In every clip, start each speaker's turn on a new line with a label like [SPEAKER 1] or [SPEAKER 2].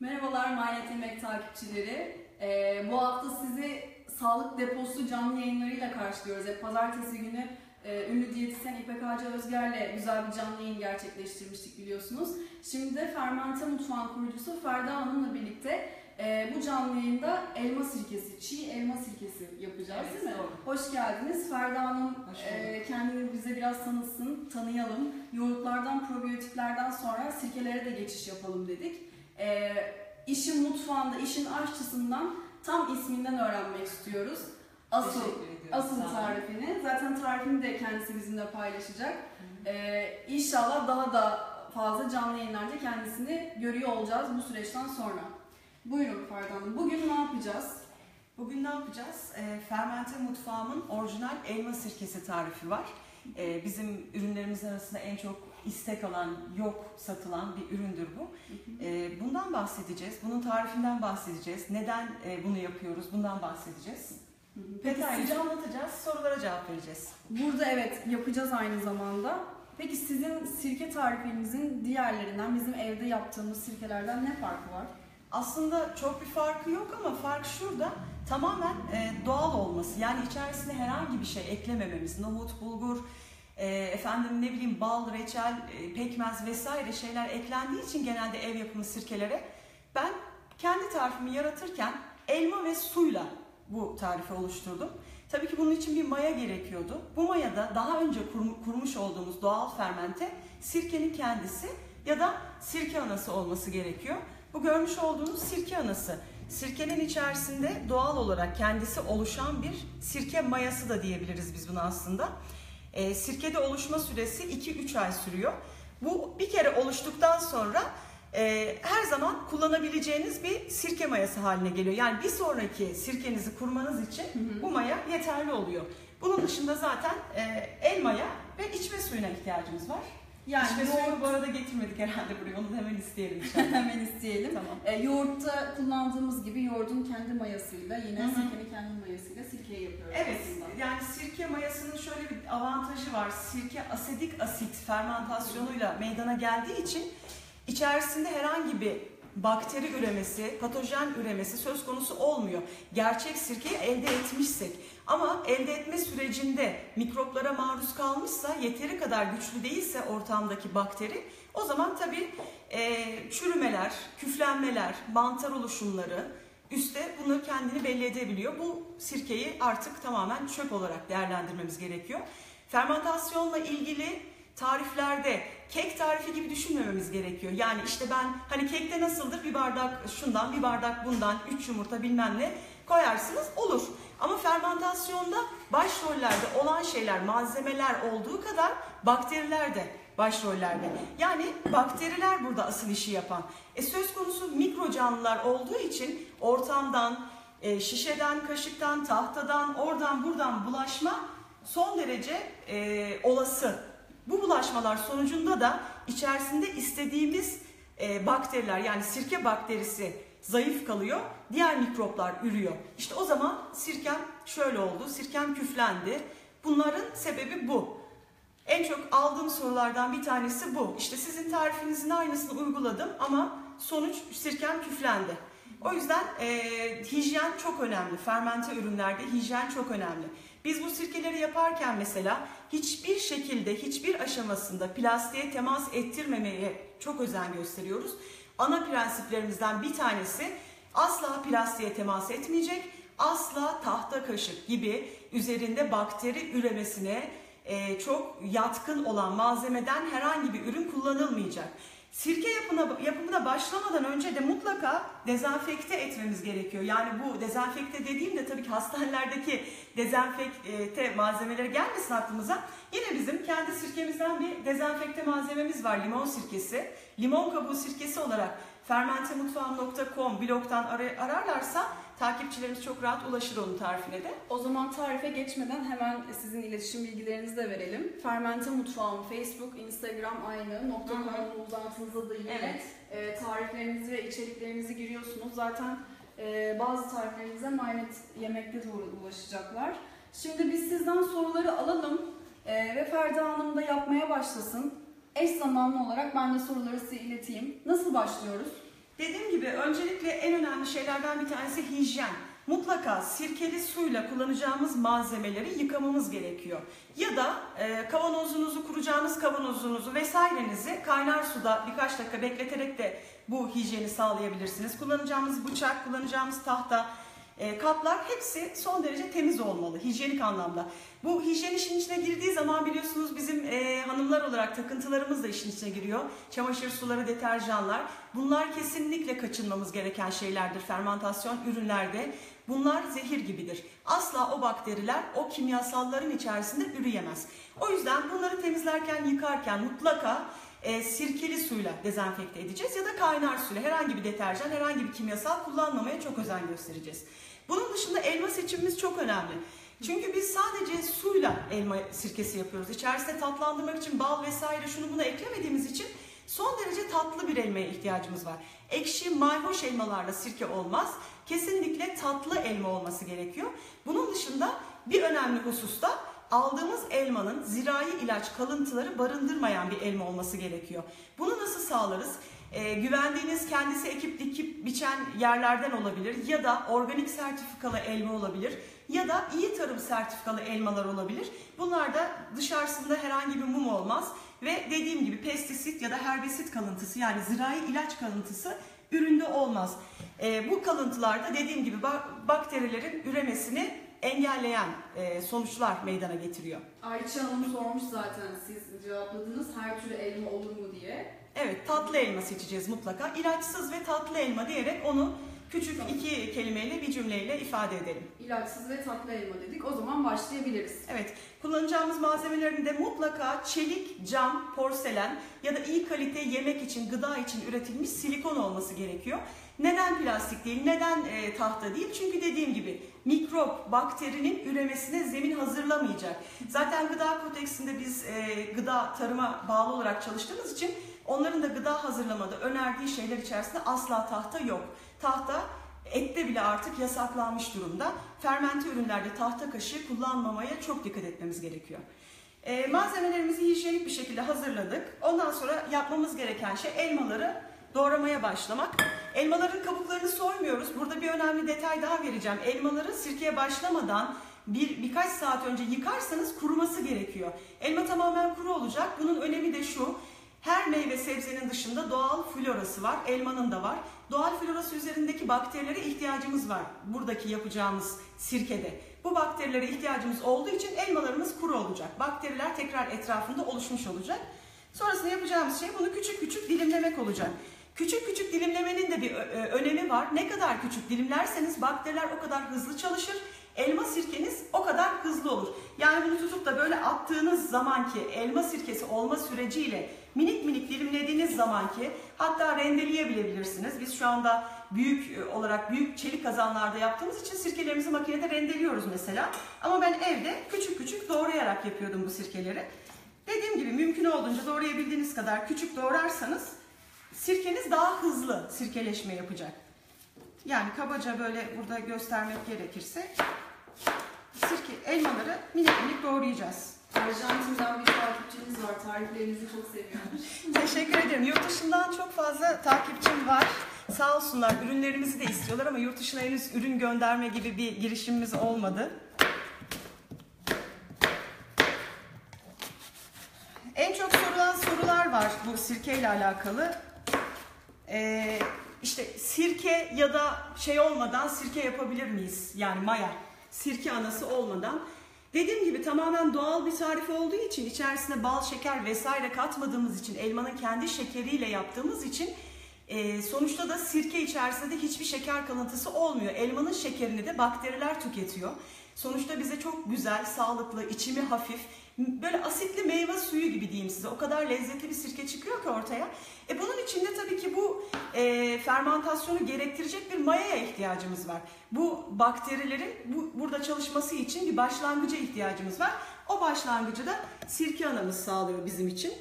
[SPEAKER 1] Merhabalar Manet Yemek takipçileri. Ee, bu hafta sizi Sağlık Deposu canlı yayınlarıyla karşılıyoruz. Hep pazartesi günü e, ünlü diyetisyen İpek Ağacı Özger'le güzel bir canlı yayın gerçekleştirmiştik biliyorsunuz. Şimdi de Fermente Mutfağın kurucusu Ferda Hanım'la birlikte e, bu canlı yayında elma sirkesi, çiğ elma sirkesi yapacağız
[SPEAKER 2] Evet,
[SPEAKER 1] değil mi?
[SPEAKER 2] doğru.
[SPEAKER 1] Hoş geldiniz. Ferda Hanım e, kendini bize biraz tanısın, tanıyalım. Yoğurtlardan, probiyotiklerden sonra sirkelere de geçiş yapalım dedik. E, işin mutfağında, işin aşçısından tam isminden öğrenmek istiyoruz. Asıl asıl tarifini. Zaten tarifini de kendisi bizimle paylaşacak. Ee, inşallah daha da fazla canlı yayınlarda kendisini görüyor olacağız bu süreçten sonra. Buyurun Hanım. Bugün ne yapacağız?
[SPEAKER 2] Bugün ne yapacağız? E, Fermente Mutfağımın orijinal elma sirkesi tarifi var. E, bizim ürünlerimiz arasında en çok istek alan, yok satılan bir üründür bu. E, bundan bahsedeceğiz, bunun tarifinden bahsedeceğiz. Neden e, bunu yapıyoruz, bundan bahsedeceğiz.
[SPEAKER 1] Peki
[SPEAKER 2] Detaylıca
[SPEAKER 1] sizin,
[SPEAKER 2] anlatacağız, sorulara cevap vereceğiz.
[SPEAKER 1] burada evet yapacağız aynı zamanda. Peki sizin sirke tarifinizin diğerlerinden, bizim evde yaptığımız sirkelerden ne farkı var?
[SPEAKER 2] Aslında çok bir farkı yok ama fark şurada tamamen e, doğal olması. Yani içerisine herhangi bir şey eklemememiz. Nohut, bulgur, e, efendim ne bileyim bal, reçel, e, pekmez vesaire şeyler eklendiği için genelde ev yapımı sirkelere ben kendi tarifimi yaratırken elma ve suyla bu tarifi oluşturdum. Tabii ki bunun için bir maya gerekiyordu. Bu mayada daha önce kur- kurmuş olduğumuz doğal fermente sirkenin kendisi ya da sirke anası olması gerekiyor. Bu görmüş olduğunuz sirke anası. Sirkenin içerisinde doğal olarak kendisi oluşan bir sirke mayası da diyebiliriz biz buna aslında. E, sirkede oluşma süresi 2-3 ay sürüyor. Bu bir kere oluştuktan sonra e, her zaman kullanabileceğiniz bir sirke mayası haline geliyor. Yani bir sonraki sirkenizi kurmanız için bu maya yeterli oluyor. Bunun dışında zaten e, elmaya ve içme suyuna ihtiyacımız var.
[SPEAKER 1] Yani
[SPEAKER 2] içme
[SPEAKER 1] yoğurt
[SPEAKER 2] suyu bu arada getirmedik herhalde buraya. Onu da hemen isteyelim
[SPEAKER 1] hemen isteyelim.
[SPEAKER 2] tamam.
[SPEAKER 1] E, yoğurtta kullandığımız gibi yoğurdun kendi mayasıyla, yine
[SPEAKER 2] Hı hı.
[SPEAKER 1] sirkenin kendi mayasıyla sirkeyi yapıyoruz
[SPEAKER 2] Evet,
[SPEAKER 1] aslında.
[SPEAKER 2] Yani sirke mayasının şöyle bir avantajı var. Sirke asedik asit fermentasyonuyla meydana geldiği için içerisinde herhangi bir bakteri üremesi, patojen üremesi söz konusu olmuyor. Gerçek sirkeyi elde etmişsek ama elde etme sürecinde mikroplara maruz kalmışsa, yeteri kadar güçlü değilse ortamdaki bakteri, o zaman tabii e, çürümeler, küflenmeler, mantar oluşumları, üstte bunları kendini belli edebiliyor. Bu sirkeyi artık tamamen çöp olarak değerlendirmemiz gerekiyor. Fermentasyonla ilgili tariflerde kek tarifi gibi düşünmememiz gerekiyor. Yani işte ben hani kekte nasıldır bir bardak şundan bir bardak bundan üç yumurta bilmem ne koyarsınız olur. Ama fermentasyonda başrollerde olan şeyler malzemeler olduğu kadar bakteriler de başrollerde. Yani bakteriler burada asıl işi yapan. E söz konusu mikro canlılar olduğu için ortamdan, e, şişeden, kaşıktan, tahtadan, oradan buradan bulaşma son derece e, olası. Bu bulaşmalar sonucunda da içerisinde istediğimiz e, bakteriler yani sirke bakterisi zayıf kalıyor. Diğer mikroplar ürüyor. İşte o zaman sirkem şöyle oldu. Sirkem küflendi. Bunların sebebi bu. En çok aldığım sorulardan bir tanesi bu. İşte sizin tarifinizin aynısını uyguladım ama sonuç sirkem küflendi. O yüzden e, hijyen çok önemli. Fermente ürünlerde hijyen çok önemli. Biz bu sirkeleri yaparken mesela hiçbir şekilde, hiçbir aşamasında plastiğe temas ettirmemeye çok özen gösteriyoruz. Ana prensiplerimizden bir tanesi asla plastiğe temas etmeyecek, asla tahta kaşık gibi üzerinde bakteri üremesine e, çok yatkın olan malzemeden herhangi bir ürün kullanılmayacak. Sirke yapına, yapımına başlamadan önce de mutlaka dezenfekte etmemiz gerekiyor. Yani bu dezenfekte dediğimde tabii ki hastanelerdeki dezenfekte malzemeleri gelmesin aklımıza. Yine bizim kendi sirkemizden bir dezenfekte malzememiz var limon sirkesi. Limon kabuğu sirkesi olarak fermentemutfağım.com blogdan ar- ararlarsa takipçilerimiz çok rahat ulaşır onun tarifine de.
[SPEAKER 1] O zaman tarife geçmeden hemen sizin iletişim bilgilerinizi de verelim. Fermente Mutfağım Facebook, Instagram aynı. Nokta konumun uzantınızda da yine
[SPEAKER 2] Evet.
[SPEAKER 1] e, tariflerinizi ve içeriklerinizi giriyorsunuz. Zaten e, bazı tariflerinize Maynet Yemek'te de ulaşacaklar. Şimdi biz sizden soruları alalım e, ve Ferda Hanım da yapmaya başlasın. Eş zamanlı olarak ben de soruları size ileteyim. Nasıl başlıyoruz?
[SPEAKER 2] Dediğim gibi öncelikle en önemli şeylerden bir tanesi hijyen. Mutlaka sirkeli suyla kullanacağımız malzemeleri yıkamamız gerekiyor. Ya da e, kavanozunuzu, kuracağınız kavanozunuzu vesairenizi kaynar suda birkaç dakika bekleterek de bu hijyeni sağlayabilirsiniz. Kullanacağımız bıçak, kullanacağımız tahta, e, kaplar hepsi son derece temiz olmalı hijyenik anlamda. Bu hijyen işin içine girdiği zaman biliyorsunuz bizim e, hanımlar olarak takıntılarımız da işin içine giriyor. Çamaşır suları, deterjanlar. Bunlar kesinlikle kaçınmamız gereken şeylerdir fermentasyon ürünlerde. Bunlar zehir gibidir. Asla o bakteriler o kimyasalların içerisinde üreyemez. O yüzden bunları temizlerken, yıkarken mutlaka e, sirkeli suyla dezenfekte edeceğiz ya da kaynar suyla herhangi bir deterjan, herhangi bir kimyasal kullanmamaya çok özen göstereceğiz. Bunun dışında elma seçimimiz çok önemli. Çünkü biz sadece suyla elma sirkesi yapıyoruz. İçerisine tatlandırmak için bal vesaire şunu bunu eklemediğimiz için son derece tatlı bir elmaya ihtiyacımız var. Ekşi, mayhoş elmalarla sirke olmaz. Kesinlikle tatlı elma olması gerekiyor. Bunun dışında bir önemli hususta aldığımız elmanın zirai ilaç kalıntıları barındırmayan bir elma olması gerekiyor. Bunu nasıl sağlarız? Ee, güvendiğiniz kendisi ekip dikip biçen yerlerden olabilir ya da organik sertifikalı elma olabilir ya da iyi tarım sertifikalı elmalar olabilir. Bunlar da dışarısında herhangi bir mum olmaz ve dediğim gibi pestisit ya da herbisit kalıntısı yani zirai ilaç kalıntısı üründe olmaz. Ee, bu kalıntılarda dediğim gibi bakterilerin üremesini engelleyen e, sonuçlar meydana getiriyor.
[SPEAKER 1] Ayça Hanım sormuş zaten siz cevapladınız her türlü elma olur mu diye.
[SPEAKER 2] Evet tatlı elma seçeceğiz mutlaka. İlaçsız ve tatlı elma diyerek onu küçük tamam. iki kelimeyle bir cümleyle ifade edelim.
[SPEAKER 1] İlaçsız ve tatlı elma dedik. O zaman başlayabiliriz.
[SPEAKER 2] Evet. Kullanacağımız malzemelerinde mutlaka çelik, cam, porselen ya da iyi kalite yemek için, gıda için üretilmiş silikon olması gerekiyor. Neden plastik değil, neden e, tahta değil? Çünkü dediğim gibi mikrop, bakterinin üremesine zemin hazırlamayacak. Zaten gıda kodeksinde biz e, gıda tarıma bağlı olarak çalıştığımız için onların da gıda hazırlamada önerdiği şeyler içerisinde asla tahta yok. Tahta ette bile artık yasaklanmış durumda. Fermente ürünlerde tahta kaşığı kullanmamaya çok dikkat etmemiz gerekiyor. E, malzemelerimizi hijyenik bir şekilde hazırladık. Ondan sonra yapmamız gereken şey elmaları doğramaya başlamak. Elmaların kabuklarını soymuyoruz. Burada bir önemli detay daha vereceğim. Elmaları sirkeye başlamadan bir birkaç saat önce yıkarsanız kuruması gerekiyor. Elma tamamen kuru olacak. Bunun önemi de şu. Her meyve sebzenin dışında doğal florası var. Elmanın da var. Doğal florası üzerindeki bakterilere ihtiyacımız var. Buradaki yapacağımız sirkede. Bu bakterilere ihtiyacımız olduğu için elmalarımız kuru olacak. Bakteriler tekrar etrafında oluşmuş olacak. Sonrasında yapacağımız şey bunu küçük küçük dilimlemek olacak. Küçük küçük dilimlemenin de bir önemi var. Ne kadar küçük dilimlerseniz bakteriler o kadar hızlı çalışır. Elma sirkeniz o kadar hızlı olur. Yani bunu tutup da böyle attığınız zamanki elma sirkesi olma süreciyle minik minik dilimlediğiniz zamanki hatta rendeleyebilirsiniz. Biz şu anda büyük olarak büyük çelik kazanlarda yaptığımız için sirkelerimizi makinede rendeliyoruz mesela. Ama ben evde küçük küçük doğrayarak yapıyordum bu sirkeleri. Dediğim gibi mümkün olduğunca doğrayabildiğiniz kadar küçük doğrarsanız sirkeniz daha hızlı sirkeleşme yapacak. Yani kabaca böyle burada göstermek gerekirse sirke elmaları minik minik doğrayacağız.
[SPEAKER 1] Arjantin'den bir takipçiniz var. Tariflerinizi çok seviyormuş.
[SPEAKER 2] Teşekkür ederim. Yurt dışından çok fazla takipçim var. Sağ olsunlar ürünlerimizi de istiyorlar ama yurt dışına henüz ürün gönderme gibi bir girişimimiz olmadı. En çok sorulan sorular var bu sirke ile alakalı. Ee, işte sirke ya da şey olmadan sirke yapabilir miyiz? Yani maya, sirke anası olmadan. Dediğim gibi tamamen doğal bir tarif olduğu için içerisine bal, şeker vesaire katmadığımız için elmanın kendi şekeriyle yaptığımız için e, sonuçta da sirke içerisinde de hiçbir şeker kalıntısı olmuyor. Elmanın şekerini de bakteriler tüketiyor. Sonuçta bize çok güzel, sağlıklı, içimi hafif, böyle asitli meyve suyu gibi diyeyim size. O kadar lezzetli bir sirke çıkıyor ki ortaya. E bunun içinde tabii ki bu e, fermentasyonu gerektirecek bir mayaya ihtiyacımız var. Bu bakterilerin bu, burada çalışması için bir başlangıca ihtiyacımız var. O başlangıcı da sirke anamız sağlıyor bizim için.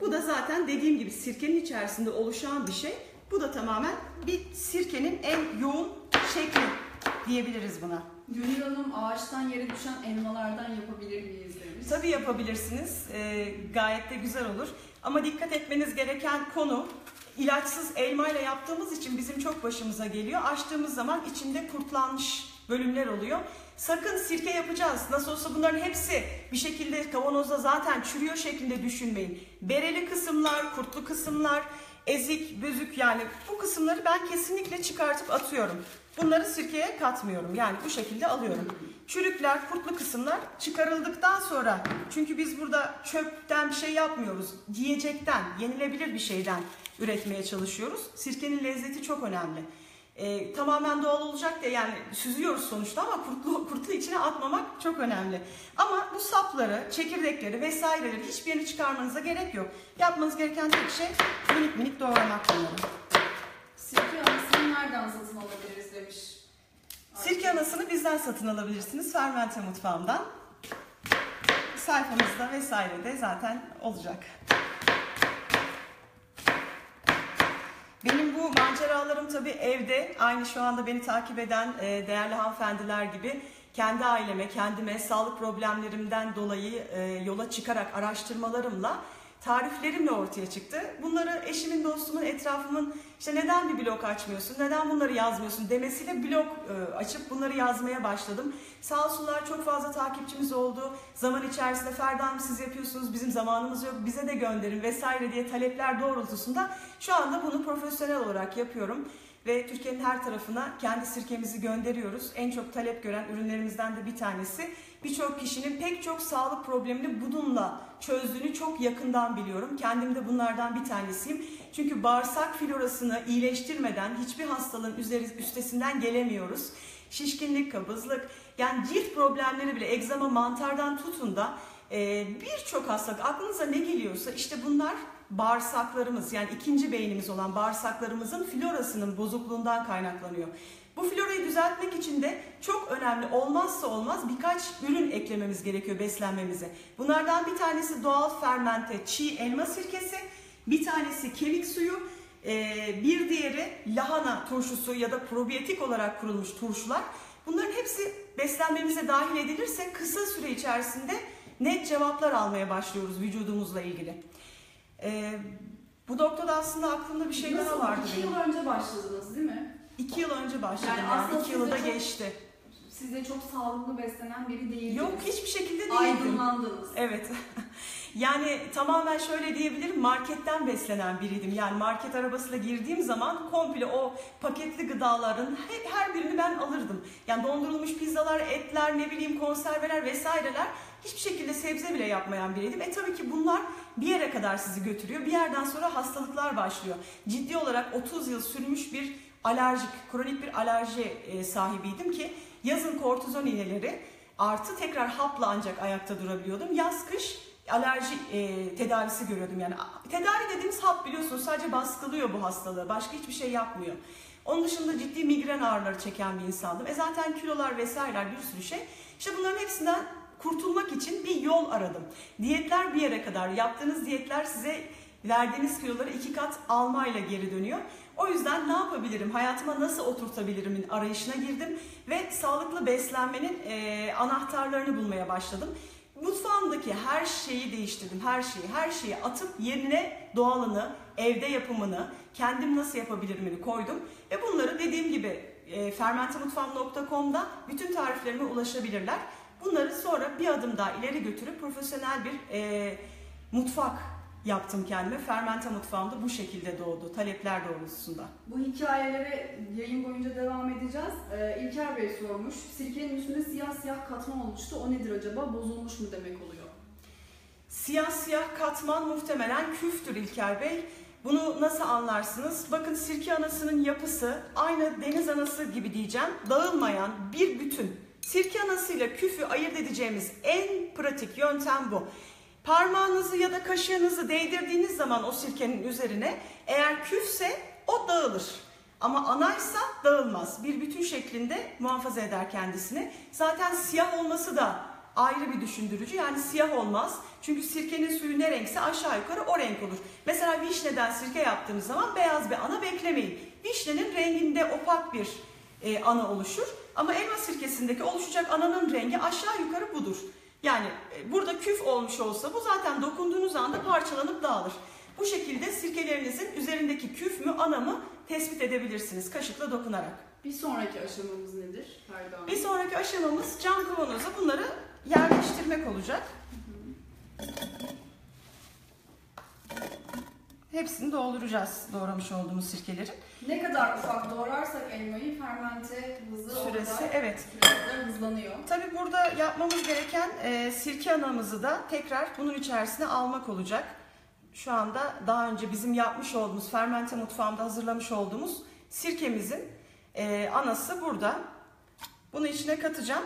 [SPEAKER 2] Bu da zaten dediğim gibi sirkenin içerisinde oluşan bir şey. Bu da tamamen bir sirkenin en yoğun şekli diyebiliriz buna.
[SPEAKER 1] Gönül Hanım ağaçtan yere düşen elmalardan yapabilir miyiz demiş.
[SPEAKER 2] Tabii yapabilirsiniz. Ee, gayet de güzel olur. Ama dikkat etmeniz gereken konu ilaçsız elmayla yaptığımız için bizim çok başımıza geliyor. Açtığımız zaman içinde kurtlanmış bölümler oluyor. Sakın sirke yapacağız. Nasıl olsa bunların hepsi bir şekilde kavanozda zaten çürüyor şeklinde düşünmeyin. Bereli kısımlar, kurtlu kısımlar, ezik, büzük yani bu kısımları ben kesinlikle çıkartıp atıyorum. Bunları sirkeye katmıyorum. Yani bu şekilde alıyorum. Çürükler, kurtlu kısımlar çıkarıldıktan sonra çünkü biz burada çöpten bir şey yapmıyoruz. Yiyecekten, yenilebilir bir şeyden üretmeye çalışıyoruz. Sirkenin lezzeti çok önemli. Ee, tamamen doğal olacak diye yani süzüyoruz sonuçta ama kurtlu, kurtlu içine atmamak çok önemli. Ama bu sapları, çekirdekleri vesaireleri hiçbir yerini çıkarmanıza gerek yok. Yapmanız gereken tek şey minik minik doğramak bunları.
[SPEAKER 1] Sirke nereden satın alabiliriz demiş.
[SPEAKER 2] Sirke anasını bizden satın alabilirsiniz Fermente Mutfağım'dan. Sayfamızda vesairede zaten olacak. Benim bu maceralarım tabii evde aynı şu anda beni takip eden e, değerli hanımefendiler gibi kendi aileme, kendime sağlık problemlerimden dolayı e, yola çıkarak araştırmalarımla tariflerimle ortaya çıktı. Bunları eşimin, dostumun, etrafımın işte neden bir blog açmıyorsun, neden bunları yazmıyorsun demesiyle blog e, açıp bunları yazmaya başladım. Sağ olsunlar çok fazla takipçimiz oldu. Zaman içerisinde Ferda Hanım siz yapıyorsunuz, bizim zamanımız yok, bize de gönderin vesaire diye talepler doğrultusunda şu anda bunu profesyonel olarak yapıyorum. Ve Türkiye'nin her tarafına kendi sirkemizi gönderiyoruz. En çok talep gören ürünlerimizden de bir tanesi. Birçok kişinin pek çok sağlık problemini bununla çözdüğünü çok yakından biliyorum. Kendim de bunlardan bir tanesiyim. Çünkü bağırsak florasını iyileştirmeden hiçbir hastalığın üzeri, üstesinden gelemiyoruz. Şişkinlik, kabızlık, yani cilt problemleri bile egzama mantardan tutun da e, birçok hastalık aklınıza ne geliyorsa işte bunlar bağırsaklarımız yani ikinci beynimiz olan bağırsaklarımızın florasının bozukluğundan kaynaklanıyor. Bu florayı düzeltmek için de çok önemli olmazsa olmaz birkaç ürün eklememiz gerekiyor beslenmemize. Bunlardan bir tanesi doğal fermente çiğ elma sirkesi, bir tanesi kemik suyu, bir diğeri lahana turşusu ya da probiyotik olarak kurulmuş turşular. Bunların hepsi beslenmemize dahil edilirse kısa süre içerisinde net cevaplar almaya başlıyoruz vücudumuzla ilgili. Ee, bu noktada aslında aklımda bir şey
[SPEAKER 1] Nasıl?
[SPEAKER 2] daha vardı
[SPEAKER 1] İki
[SPEAKER 2] benim.
[SPEAKER 1] yıl önce başladınız değil mi?
[SPEAKER 2] İki yıl önce başladım
[SPEAKER 1] Yani
[SPEAKER 2] yani,
[SPEAKER 1] aslında
[SPEAKER 2] iki yılı da
[SPEAKER 1] çok-
[SPEAKER 2] geçti.
[SPEAKER 1] Siz de çok sağlıklı beslenen biri değildiniz.
[SPEAKER 2] Yok hiçbir şekilde değildim.
[SPEAKER 1] Aydınlandınız.
[SPEAKER 2] Evet. yani tamamen şöyle diyebilirim marketten beslenen biriydim. Yani market arabasıyla girdiğim zaman komple o paketli gıdaların he- her birini ben alırdım. Yani dondurulmuş pizzalar, etler, ne bileyim konserveler vesaireler hiçbir şekilde sebze bile yapmayan biriydim. E tabii ki bunlar bir yere kadar sizi götürüyor. Bir yerden sonra hastalıklar başlıyor. Ciddi olarak 30 yıl sürmüş bir alerjik, kronik bir alerji e, sahibiydim ki yazın kortizon iğneleri artı tekrar hapla ancak ayakta durabiliyordum. Yaz kış alerji e, tedavisi görüyordum yani. Tedavi dediğimiz hap biliyorsunuz sadece baskılıyor bu hastalığı. Başka hiçbir şey yapmıyor. Onun dışında ciddi migren ağrıları çeken bir insandım. E zaten kilolar vesaireler bir sürü şey. İşte bunların hepsinden kurtulmak için bir yol aradım. Diyetler bir yere kadar. Yaptığınız diyetler size verdiğiniz kiloları iki kat almayla geri dönüyor. O yüzden ne yapabilirim, hayatıma nasıl oturtabilirimin arayışına girdim ve sağlıklı beslenmenin e, anahtarlarını bulmaya başladım. Mutfağımdaki her şeyi değiştirdim, her şeyi, her şeyi atıp yerine doğalını, evde yapımını, kendim nasıl yapabilirimini koydum. Ve bunları dediğim gibi e, fermentemutfağım.com'da bütün tariflerime ulaşabilirler. Bunları sonra bir adım daha ileri götürüp profesyonel bir e, mutfak yaptım kendime. Fermente mutfağımda bu şekilde doğdu, talepler doğrultusunda.
[SPEAKER 1] Bu hikayelere yayın boyunca devam edeceğiz. Ee, İlker Bey sormuş. Sirkenin üstünde siyah siyah katman olmuştu. O nedir acaba? Bozulmuş mu demek oluyor?
[SPEAKER 2] Siyah siyah katman muhtemelen küftür İlker Bey. Bunu nasıl anlarsınız? Bakın sirke anasının yapısı aynı deniz anası gibi diyeceğim. Dağılmayan bir bütün. Sirke anasıyla küfü ayırt edeceğimiz en pratik yöntem bu. Parmağınızı ya da kaşığınızı değdirdiğiniz zaman o sirkenin üzerine eğer küfse o dağılır. Ama anaysa dağılmaz. Bir bütün şeklinde muhafaza eder kendisini. Zaten siyah olması da ayrı bir düşündürücü. Yani siyah olmaz. Çünkü sirkenin suyu ne renkse aşağı yukarı o renk olur. Mesela vişneden sirke yaptığınız zaman beyaz bir ana beklemeyin. Vişnenin renginde opak bir e, ana oluşur. Ama elma sirkesindeki oluşacak ananın rengi aşağı yukarı budur. Yani e, burada küf olmuş olsa bu zaten dokunduğunuz anda parçalanıp dağılır. Bu şekilde sirkelerinizin üzerindeki küf mü ana mı tespit edebilirsiniz kaşıkla dokunarak.
[SPEAKER 1] Bir sonraki aşamamız nedir Hanım?
[SPEAKER 2] Bir sonraki aşamamız cam kavanoza bunları yerleştirmek olacak. Hepsini dolduracağız doğramış olduğumuz sirkeleri.
[SPEAKER 1] Ne kadar ufak doğrarsak elmayı fermente hızı
[SPEAKER 2] Süresi
[SPEAKER 1] orada
[SPEAKER 2] evet.
[SPEAKER 1] hızlanıyor.
[SPEAKER 2] Tabii burada yapmamız gereken e, sirke anamızı da tekrar bunun içerisine almak olacak. Şu anda daha önce bizim yapmış olduğumuz fermente mutfağımda hazırlamış olduğumuz sirkemizin e, anası burada. Bunu içine katacağım.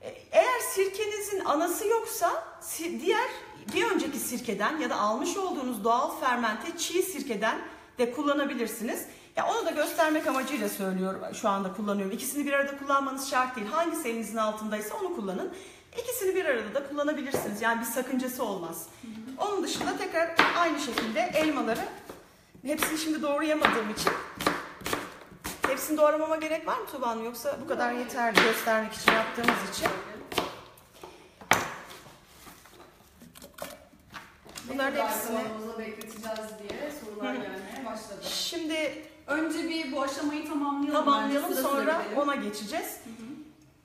[SPEAKER 2] E, eğer sirkenizin anası yoksa diğer bir önceki sirkeden ya da almış olduğunuz doğal fermente çiğ sirkeden de kullanabilirsiniz. Ya onu da göstermek amacıyla söylüyorum. Şu anda kullanıyorum. İkisini bir arada kullanmanız şart değil. Hangisi elinizin altındaysa onu kullanın. İkisini bir arada da kullanabilirsiniz. Yani bir sakıncası olmaz. Onun dışında tekrar aynı şekilde elmaları hepsini şimdi doğrayamadığım için hepsini doğramama gerek var mı Tuba Hanım? Yoksa bu kadar yeterli göstermek için yaptığımız için. Bunların hepsini-
[SPEAKER 1] bekleteceğiz diye sorular gelmeye başladı.
[SPEAKER 2] Şimdi
[SPEAKER 1] Önce bir bu aşamayı tamamlayalım.
[SPEAKER 2] tamamlayalım sonra ona geçeceğiz.
[SPEAKER 1] Hı hı.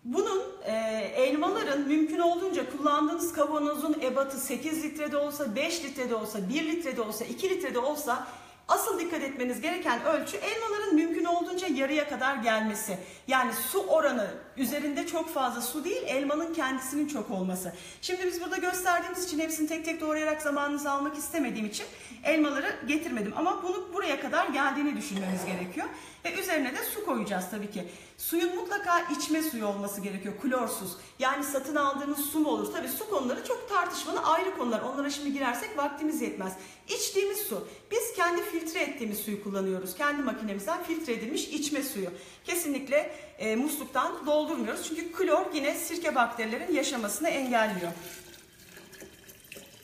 [SPEAKER 2] Bunun e, elmaların mümkün olduğunca kullandığınız kavanozun ebatı 8 litrede olsa, 5 litrede olsa, 1 litrede olsa, 2 litrede olsa asıl dikkat etmeniz gereken ölçü elmaların mümkün olduğunca yarıya kadar gelmesi. Yani su oranı üzerinde çok fazla su değil, elmanın kendisinin çok olması. Şimdi biz burada gösterdiğimiz için hepsini tek tek doğrayarak zamanınızı almak istemediğim için elmaları getirmedim. Ama bunu buraya kadar geldiğini düşünmemiz gerekiyor. Ve üzerine de su koyacağız tabii ki. Suyun mutlaka içme suyu olması gerekiyor, klorsuz. Yani satın aldığınız su mu olur? Tabii su konuları çok tartışmalı ayrı konular. Onlara şimdi girersek vaktimiz yetmez. İçtiğimiz su. Biz kendi filtre ettiğimiz suyu kullanıyoruz. Kendi makinemizden filtre edilmiş içme suyu. Kesinlikle e, musluktan doldurmuyoruz. Çünkü klor yine sirke bakterilerin yaşamasını engelliyor.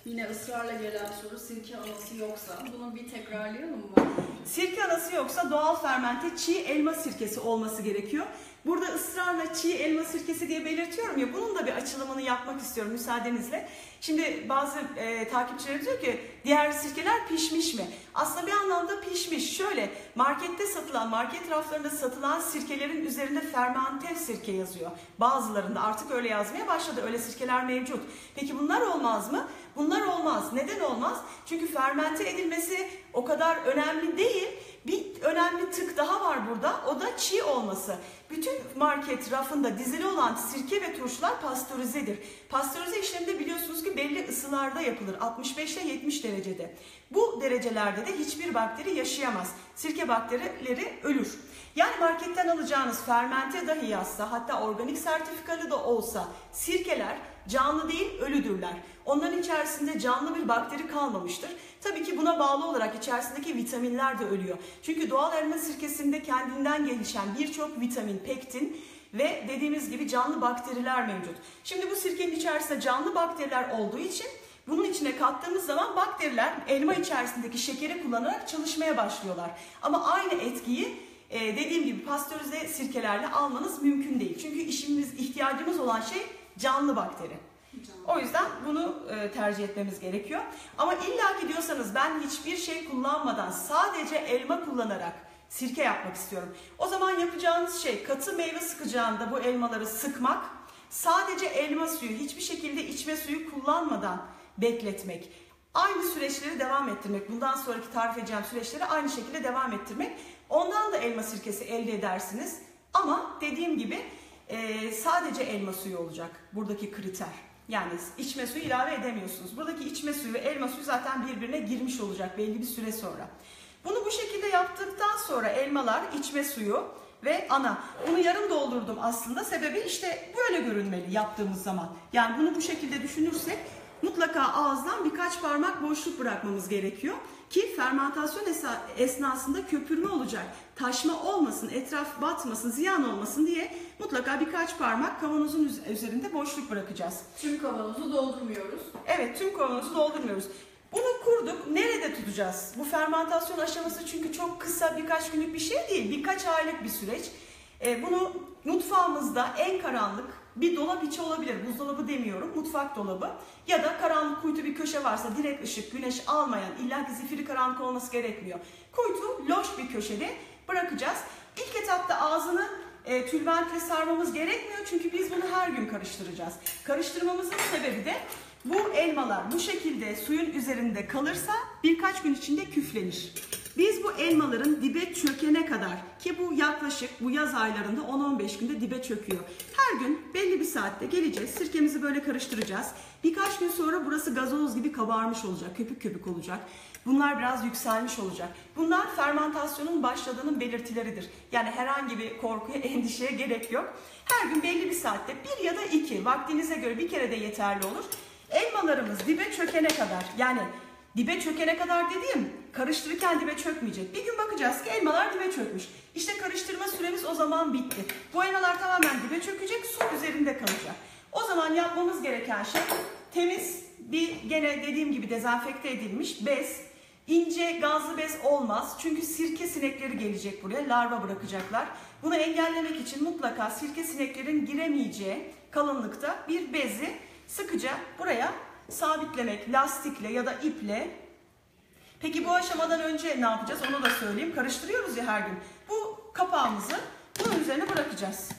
[SPEAKER 1] Yine ısrarla gelen soru sirke anası yoksa bunu bir tekrarlayalım mı?
[SPEAKER 2] Sirke anası yoksa doğal fermente çiğ elma sirkesi olması gerekiyor. Burada ısrarla çiğ elma sirkesi diye belirtiyorum ya bunun da bir açılımını yapmak istiyorum müsaadenizle. Şimdi bazı e, takipçiler diyor ki diğer sirkeler pişmiş mi? Aslında bir anlamda pişmiş. Şöyle markette satılan, market raflarında satılan sirkelerin üzerinde fermente sirke yazıyor. Bazılarında artık öyle yazmaya başladı. Öyle sirkeler mevcut. Peki bunlar olmaz mı? Bunlar olmaz. Neden olmaz? Çünkü fermente edilmesi o kadar önemli değil. Bir önemli tık daha var burada. O da çiğ olması. Bütün market rafında dizili olan sirke ve turşular pastörizedir. Pastörize işleminde biliyorsunuz ki belli ısılarda yapılır. 65 ile 70 derecede. Bu derecelerde de hiçbir bakteri yaşayamaz. Sirke bakterileri ölür. Yani marketten alacağınız fermente dahi yazsa hatta organik sertifikalı da olsa sirkeler canlı değil ölüdürler. Onların içerisinde canlı bir bakteri kalmamıştır. Tabii ki buna bağlı olarak içerisindeki vitaminler de ölüyor. Çünkü doğal elma sirkesinde kendinden gelişen birçok vitamin, pektin ve dediğimiz gibi canlı bakteriler mevcut. Şimdi bu sirkenin içerisinde canlı bakteriler olduğu için bunun içine kattığımız zaman bakteriler elma içerisindeki şekeri kullanarak çalışmaya başlıyorlar. Ama aynı etkiyi e, dediğim gibi pastörize sirkelerle almanız mümkün değil. Çünkü işimiz, ihtiyacımız olan şey canlı bakteri. O yüzden bunu e, tercih etmemiz gerekiyor. Ama illaki diyorsanız ben hiçbir şey kullanmadan sadece elma kullanarak sirke yapmak istiyorum. O zaman yapacağınız şey katı meyve sıkacağında bu elmaları sıkmak, sadece elma suyu, hiçbir şekilde içme suyu kullanmadan bekletmek. Aynı süreçleri devam ettirmek. Bundan sonraki tarif edeceğim süreçleri aynı şekilde devam ettirmek. Ondan da elma sirkesi elde edersiniz. Ama dediğim gibi e, sadece elma suyu olacak buradaki kriter. Yani içme suyu ilave edemiyorsunuz. Buradaki içme suyu ve elma suyu zaten birbirine girmiş olacak belli bir süre sonra. Bunu bu şekilde yaptıktan sonra elmalar, içme suyu ve ana. Bunu yarım doldurdum aslında. Sebebi işte böyle görünmeli yaptığımız zaman. Yani bunu bu şekilde düşünürsek mutlaka ağızdan birkaç parmak boşluk bırakmamız gerekiyor. Ki fermentasyon esnasında köpürme olacak. Taşma olmasın, etraf batmasın, ziyan olmasın diye mutlaka birkaç parmak kavanozun üz- üzerinde boşluk bırakacağız.
[SPEAKER 1] Tüm kavanozu doldurmuyoruz.
[SPEAKER 2] Evet tüm kavanozu doldurmuyoruz. Bunu kurduk. Nerede tutacağız? Bu fermentasyon aşaması çünkü çok kısa birkaç günlük bir şey değil. Birkaç aylık bir süreç. E, bunu mutfağımızda en karanlık bir dolap içi olabilir. Buzdolabı demiyorum, mutfak dolabı. Ya da karanlık kuytu bir köşe varsa direkt ışık, güneş almayan, illa ki zifiri karanlık olması gerekmiyor. Kuytu loş bir köşede bırakacağız. İlk etapta ağzını e, tülbentle sarmamız gerekmiyor çünkü biz bunu her gün karıştıracağız. Karıştırmamızın sebebi de bu elmalar bu şekilde suyun üzerinde kalırsa birkaç gün içinde küflenir. Biz bu elmaların dibe çökene kadar ki bu yaklaşık bu yaz aylarında 10-15 günde dibe çöküyor. Her gün belli bir saatte geleceğiz. Sirkemizi böyle karıştıracağız. Birkaç gün sonra burası gazoz gibi kabarmış olacak, köpük köpük olacak. Bunlar biraz yükselmiş olacak. Bunlar fermentasyonun başladığının belirtileridir. Yani herhangi bir korkuya, endişeye gerek yok. Her gün belli bir saatte bir ya da iki vaktinize göre bir kere de yeterli olur. Elmalarımız dibe çökene kadar yani dibe çökene kadar dediğim karıştırırken dibe çökmeyecek. Bir gün bakacağız ki elmalar dibe çökmüş. İşte karıştırma süremiz o zaman bitti. Bu elmalar tamamen dibe çökecek, su üzerinde kalacak. O zaman yapmamız gereken şey temiz bir gene dediğim gibi dezenfekte edilmiş bez, ince gazlı bez olmaz. Çünkü sirke sinekleri gelecek buraya, larva bırakacaklar. Bunu engellemek için mutlaka sirke sineklerin giremeyeceği kalınlıkta bir bezi sıkıca buraya sabitlemek lastikle ya da iple. Peki bu aşamadan önce ne yapacağız onu da söyleyeyim. Karıştırıyoruz ya her gün. Bu kapağımızı bunun üzerine bırakacağız.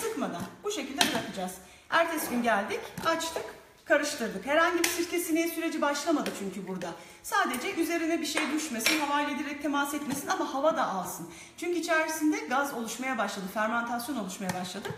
[SPEAKER 2] Sıkmadan bu şekilde bırakacağız. Ertesi gün geldik, açtık, karıştırdık. Herhangi bir sirke sineği süreci başlamadı çünkü burada. Sadece üzerine bir şey düşmesin, havayla direkt temas etmesin ama hava da alsın. Çünkü içerisinde gaz oluşmaya başladı, fermentasyon oluşmaya başladı.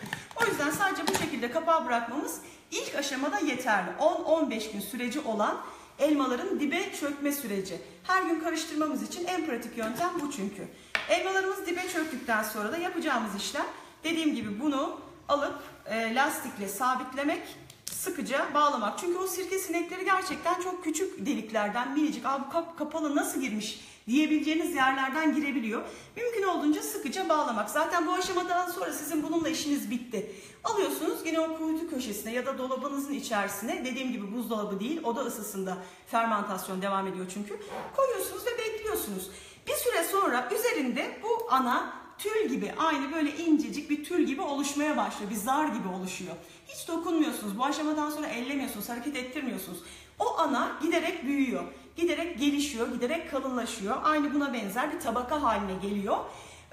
[SPEAKER 2] O yüzden sadece bu şekilde kapağı bırakmamız ilk aşamada yeterli. 10-15 gün süreci olan elmaların dibe çökme süreci. Her gün karıştırmamız için en pratik yöntem bu çünkü. Elmalarımız dibe çöktükten sonra da yapacağımız işlem dediğim gibi bunu alıp e, lastikle sabitlemek, sıkıca bağlamak. Çünkü o sirke sinekleri gerçekten çok küçük deliklerden minicik, abi kap kapalı nasıl girmiş diyebileceğiniz yerlerden girebiliyor. Mümkün olduğunca sıkıca bağlamak. Zaten bu aşamadan sonra sizin bununla işiniz bitti. Alıyorsunuz yine o kuytu köşesine ya da dolabınızın içerisine dediğim gibi buzdolabı değil oda ısısında fermentasyon devam ediyor çünkü. Koyuyorsunuz ve bekliyorsunuz. Bir süre sonra üzerinde bu ana tül gibi aynı böyle incecik bir tül gibi oluşmaya başlıyor. Bir zar gibi oluşuyor. Hiç dokunmuyorsunuz. Bu aşamadan sonra ellemiyorsunuz, hareket ettirmiyorsunuz. O ana giderek büyüyor. Giderek gelişiyor, giderek kalınlaşıyor. Aynı buna benzer bir tabaka haline geliyor.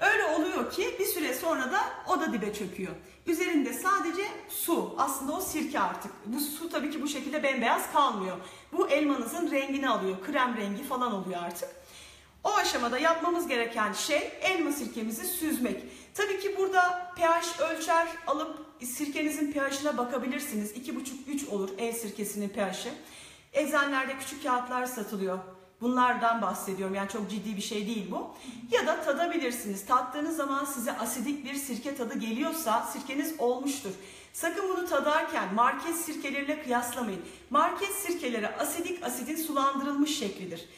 [SPEAKER 2] Öyle oluyor ki bir süre sonra da o da dibe çöküyor. Üzerinde sadece su. Aslında o sirke artık. Bu su tabii ki bu şekilde bembeyaz kalmıyor. Bu elmanızın rengini alıyor. Krem rengi falan oluyor artık. O aşamada yapmamız gereken şey elma sirkemizi süzmek. Tabii ki burada pH ölçer alıp sirkenizin pH'ine bakabilirsiniz. 2,5-3 olur ev sirkesinin pH'i. Eczanelerde küçük kağıtlar satılıyor. Bunlardan bahsediyorum. Yani çok ciddi bir şey değil bu. Ya da tadabilirsiniz. Tattığınız zaman size asidik bir sirke tadı geliyorsa sirkeniz olmuştur. Sakın bunu tadarken market sirkeleriyle kıyaslamayın. Market sirkeleri asidik asidin sulandırılmış şeklidir.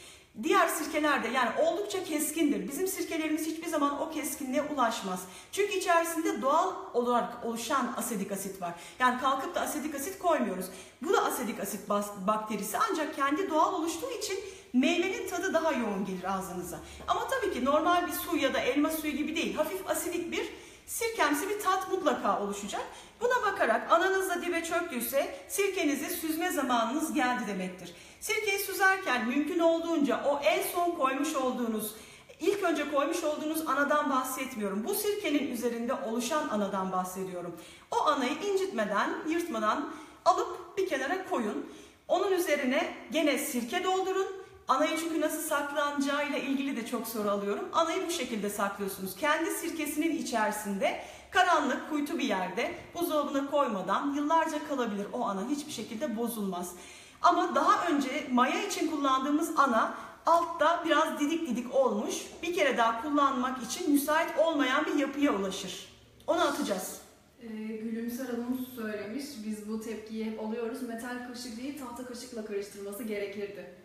[SPEAKER 2] Diğer sirkeler de yani oldukça keskindir. Bizim sirkelerimiz hiçbir zaman o keskinliğe ulaşmaz. Çünkü içerisinde doğal olarak oluşan asedik asit var. Yani kalkıp da asedik asit koymuyoruz. Bu da asedik asit bakterisi ancak kendi doğal oluştuğu için meyvenin tadı daha yoğun gelir ağzınıza. Ama tabii ki normal bir su ya da elma suyu gibi değil. Hafif asidik bir sirkemsi bir tat mutlaka oluşacak. Buna bakarak ananız da dibe çöktüyse sirkenizi süzme zamanınız geldi demektir. Sirkeyi süzerken mümkün olduğunca o en son koymuş olduğunuz, ilk önce koymuş olduğunuz anadan bahsetmiyorum. Bu sirkenin üzerinde oluşan anadan bahsediyorum. O anayı incitmeden, yırtmadan alıp bir kenara koyun. Onun üzerine gene sirke doldurun. Anayı çünkü nasıl saklanacağıyla ilgili de çok soru alıyorum. Anayı bu şekilde saklıyorsunuz. Kendi sirkesinin içerisinde karanlık, kuytu bir yerde buzdolabına koymadan yıllarca kalabilir o ana. Hiçbir şekilde bozulmaz. Ama daha önce maya için kullandığımız ana altta biraz didik didik olmuş. Bir kere daha kullanmak için müsait olmayan bir yapıya ulaşır. Onu atacağız.
[SPEAKER 1] Ee, Gülümser Hanım söylemiş, biz bu tepkiyi hep alıyoruz. Metal kaşık değil, tahta kaşıkla karıştırması gerekirdi.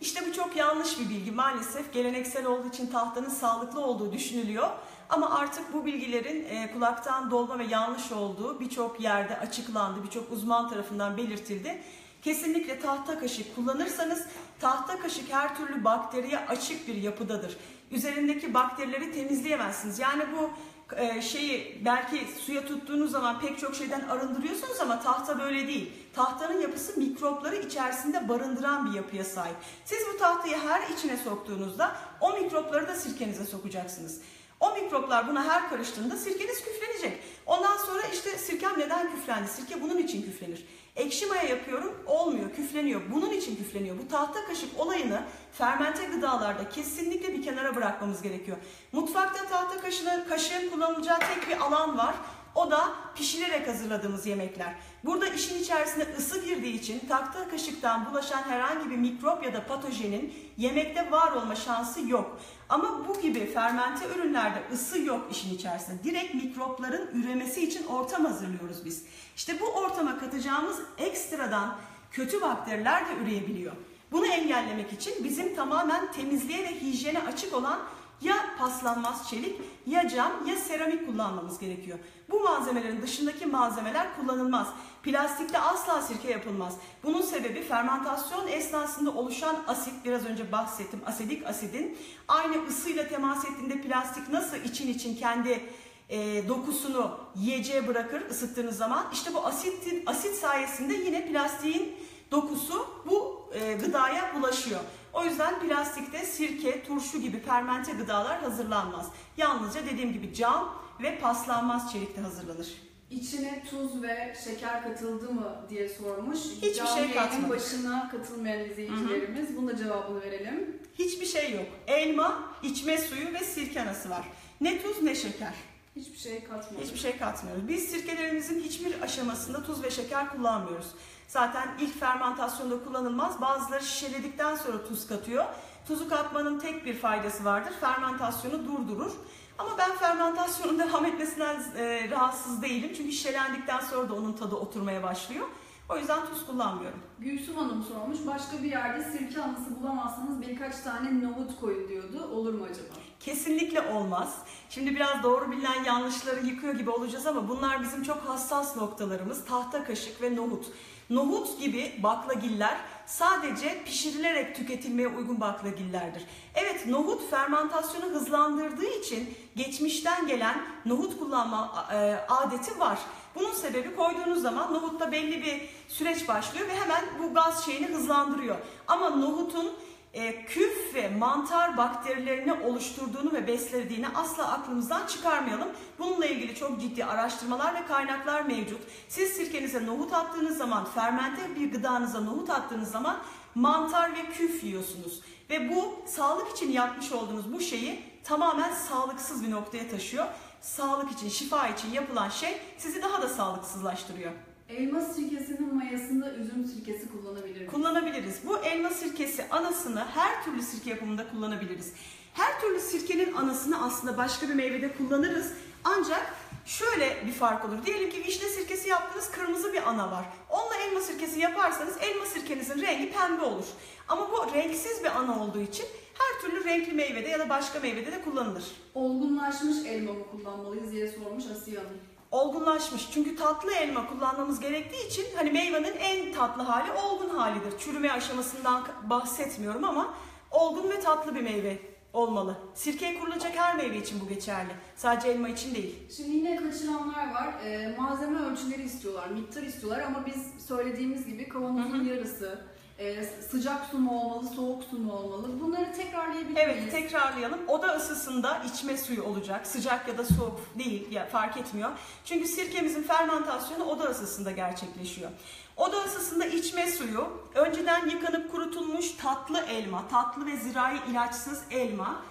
[SPEAKER 2] İşte bu çok yanlış bir bilgi. Maalesef geleneksel olduğu için tahtanın sağlıklı olduğu düşünülüyor. Ama artık bu bilgilerin e, kulaktan dolma ve yanlış olduğu birçok yerde açıklandı, birçok uzman tarafından belirtildi. Kesinlikle tahta kaşık kullanırsanız tahta kaşık her türlü bakteriye açık bir yapıdadır. Üzerindeki bakterileri temizleyemezsiniz. Yani bu e, şeyi belki suya tuttuğunuz zaman pek çok şeyden arındırıyorsunuz ama tahta böyle değil. Tahtanın yapısı mikropları içerisinde barındıran bir yapıya sahip. Siz bu tahtayı her içine soktuğunuzda o mikropları da sirkenize sokacaksınız. O mikroplar buna her karıştığında sirkeniz küflenecek. Ondan sonra işte sirkem neden küflendi? Sirke bunun için küflenir. Ekşi maya yapıyorum olmuyor, küfleniyor. Bunun için küfleniyor. Bu tahta kaşık olayını fermente gıdalarda kesinlikle bir kenara bırakmamız gerekiyor. Mutfakta tahta kaşığın, kaşığın kullanılacağı tek bir alan var. O da pişirerek hazırladığımız yemekler. Burada işin içerisine ısı girdiği için tahta kaşıktan bulaşan herhangi bir mikrop ya da patojenin yemekte var olma şansı yok. Ama bu gibi fermente ürünlerde ısı yok işin içerisinde. Direkt mikropların üremesi için ortam hazırlıyoruz biz. İşte bu ortama katacağımız ekstradan kötü bakteriler de üreyebiliyor. Bunu engellemek için bizim tamamen temizliğe ve hijyene açık olan ya paslanmaz çelik ya cam ya seramik kullanmamız gerekiyor. Bu malzemelerin dışındaki malzemeler kullanılmaz. Plastikte asla sirke yapılmaz. Bunun sebebi fermentasyon esnasında oluşan asit, biraz önce bahsettim asedik asidin aynı ısıyla temas ettiğinde plastik nasıl için için kendi e, dokusunu yiyeceğe bırakır ısıttığınız zaman işte bu asitin asit sayesinde yine plastiğin dokusu bu e, gıdaya bulaşıyor. O yüzden plastikte sirke, turşu gibi fermente gıdalar hazırlanmaz. Yalnızca dediğim gibi cam ve paslanmaz çelikte hazırlanır.
[SPEAKER 1] İçine tuz ve şeker katıldı mı diye sormuş.
[SPEAKER 2] Hiçbir
[SPEAKER 1] Canlı
[SPEAKER 2] şey katmadık.
[SPEAKER 1] başına katılmayan izleyicilerimiz. Bunun da cevabını verelim.
[SPEAKER 2] Hiçbir şey yok. Elma, içme suyu ve sirke anası var. Ne tuz ne şeker.
[SPEAKER 1] Hiçbir şey katmadık.
[SPEAKER 2] Hiçbir şey katmıyoruz. Biz sirkelerimizin hiçbir aşamasında tuz ve şeker kullanmıyoruz. Zaten ilk fermentasyonda kullanılmaz. Bazıları şişeledikten sonra tuz katıyor. Tuzu katmanın tek bir faydası vardır. Fermentasyonu durdurur. Ama ben fermentasyonun devam etmesinden e, rahatsız değilim. Çünkü şişelendikten sonra da onun tadı oturmaya başlıyor. O yüzden tuz kullanmıyorum.
[SPEAKER 1] Gülsüm Hanım sormuş. Başka bir yerde sirke anısı bulamazsanız birkaç tane nohut koyun diyordu. Olur mu acaba?
[SPEAKER 2] Kesinlikle olmaz. Şimdi biraz doğru bilinen yanlışları yıkıyor gibi olacağız ama bunlar bizim çok hassas noktalarımız. Tahta kaşık ve nohut. Nohut gibi baklagiller sadece pişirilerek tüketilmeye uygun baklagillerdir. Evet nohut fermentasyonu hızlandırdığı için geçmişten gelen nohut kullanma e, adeti var. Bunun sebebi koyduğunuz zaman nohutta belli bir süreç başlıyor ve hemen bu gaz şeyini hızlandırıyor. Ama nohutun e, küf ve mantar bakterilerini oluşturduğunu ve beslediğini asla aklımızdan çıkarmayalım. Bununla ilgili çok ciddi araştırmalar ve kaynaklar mevcut. Siz sirkenize nohut attığınız zaman, fermente bir gıdanıza nohut attığınız zaman mantar ve küf yiyorsunuz. Ve bu sağlık için yapmış olduğunuz bu şeyi tamamen sağlıksız bir noktaya taşıyor. Sağlık için, şifa için yapılan şey sizi daha da sağlıksızlaştırıyor.
[SPEAKER 1] Elma sirkesinin mayasında üzüm sirkesi kullanabilir miyiz?
[SPEAKER 2] Kullanabiliriz. Bu elma sirkesi anasını her türlü sirke yapımında kullanabiliriz. Her türlü sirkenin anasını aslında başka bir meyvede kullanırız. Ancak şöyle bir fark olur. Diyelim ki vişne sirkesi yaptınız kırmızı bir ana var. Onunla elma sirkesi yaparsanız elma sirkenizin rengi pembe olur. Ama bu renksiz bir ana olduğu için her türlü renkli meyvede ya da başka meyvede de kullanılır.
[SPEAKER 1] Olgunlaşmış elma mı kullanmalıyız diye sormuş Asiye Hanım.
[SPEAKER 2] Olgunlaşmış. Çünkü tatlı elma kullanmamız gerektiği için hani meyvenin en tatlı hali olgun halidir. Çürüme aşamasından bahsetmiyorum ama olgun ve tatlı bir meyve olmalı. Sirkeye kurulacak her meyve için bu geçerli. Sadece elma için değil.
[SPEAKER 1] Şimdi yine kaçıranlar var. Ee, malzeme ölçüleri istiyorlar, miktar istiyorlar ama biz söylediğimiz gibi kavanozun yarısı, e, sıcak su mu olmalı, soğuk su mu olmalı? Bunları tekrarlayabilir
[SPEAKER 2] Evet tekrarlayalım. Oda ısısında içme suyu olacak. Sıcak ya da soğuk değil ya fark etmiyor. Çünkü sirkemizin fermentasyonu oda ısısında gerçekleşiyor. Oda ısısında içme suyu önceden yıkanıp kurutulmuş tatlı elma, tatlı ve zirai ilaçsız elma.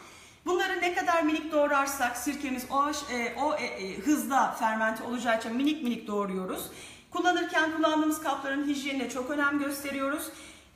[SPEAKER 2] Bunları ne kadar minik doğrarsak sirkemiz o, e, o e, e, hızda fermente olacağı için minik minik doğruyoruz. Kullanırken kullandığımız kapların hijyenine çok önem gösteriyoruz.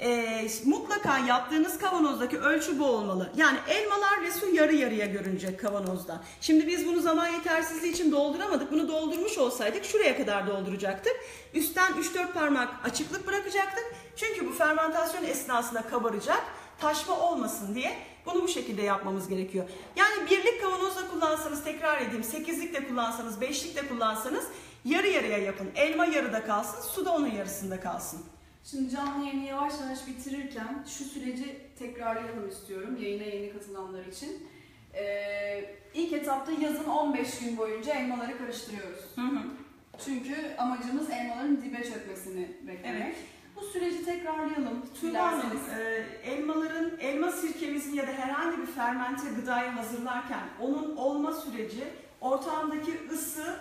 [SPEAKER 2] E, mutlaka yaptığınız kavanozdaki ölçü bu olmalı. Yani elmalar ve su yarı yarıya görünecek kavanozda. Şimdi biz bunu zaman yetersizliği için dolduramadık. Bunu doldurmuş olsaydık şuraya kadar dolduracaktık. Üstten 3-4 parmak açıklık bırakacaktık. Çünkü bu fermentasyon esnasında kabaracak. Taşma olmasın diye bunu bu şekilde yapmamız gerekiyor. Yani birlik kavanozda kullansanız tekrar edeyim 8'lik de kullansanız 5'lik de kullansanız yarı yarıya yapın. Elma yarıda kalsın, su da onun yarısında kalsın.
[SPEAKER 1] Şimdi canlı yayını yavaş yavaş bitirirken şu süreci tekrarlayalım istiyorum yayına yeni katılanlar için. Ee, ilk etapta yazın 15 gün boyunca elmaları karıştırıyoruz.
[SPEAKER 2] Hı hı.
[SPEAKER 1] Çünkü amacımız elmaların dibe çökmesini beklemek.
[SPEAKER 2] Evet.
[SPEAKER 1] Bu süreci tekrarlayalım
[SPEAKER 2] Tuğba Hanım, e, elmaların, elma sirkemizin ya da herhangi bir fermente gıdayı hazırlarken onun olma süreci ortamdaki ısı,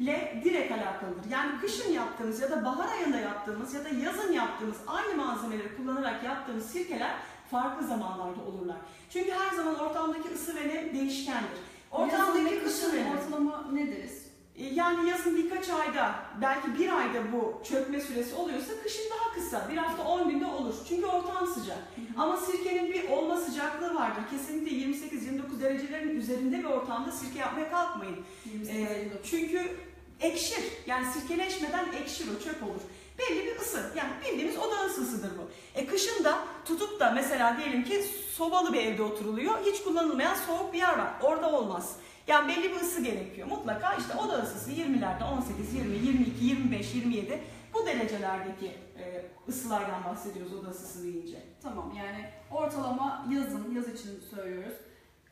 [SPEAKER 2] nemle direkt alakalıdır. Yani kışın yaptığımız ya da bahar ayında yaptığımız ya da yazın yaptığımız aynı malzemeleri kullanarak yaptığımız sirkeler farklı zamanlarda olurlar. Çünkü her zaman ortamdaki ısı ve nem değişkendir. Ortamdaki
[SPEAKER 1] kışın ortalama ne deriz?
[SPEAKER 2] E, Yani yazın birkaç ayda, belki bir ayda bu çökme süresi oluyorsa kışın daha kısa. Bir hafta 10 günde olur. Çünkü ortam sıcak. Ama sirkenin bir olma sıcaklığı vardır. Kesinlikle 28-29 derecelerin üzerinde bir ortamda sirke yapmaya kalkmayın.
[SPEAKER 1] 28
[SPEAKER 2] E, çünkü ekşir. Yani sirkeleşmeden ekşir o, çöp olur. Belli bir ısı. Yani bildiğimiz oda ısısıdır bu. E kışın da tutup da mesela diyelim ki sobalı bir evde oturuluyor. Hiç kullanılmayan soğuk bir yer var. Orada olmaz. Yani belli bir ısı gerekiyor. Mutlaka işte oda ısısı 20'lerde 18, 20, 22, 25, 27 bu derecelerdeki e, ısılardan bahsediyoruz oda ısısı deyince.
[SPEAKER 1] Tamam yani ortalama yazın, yaz için söylüyoruz.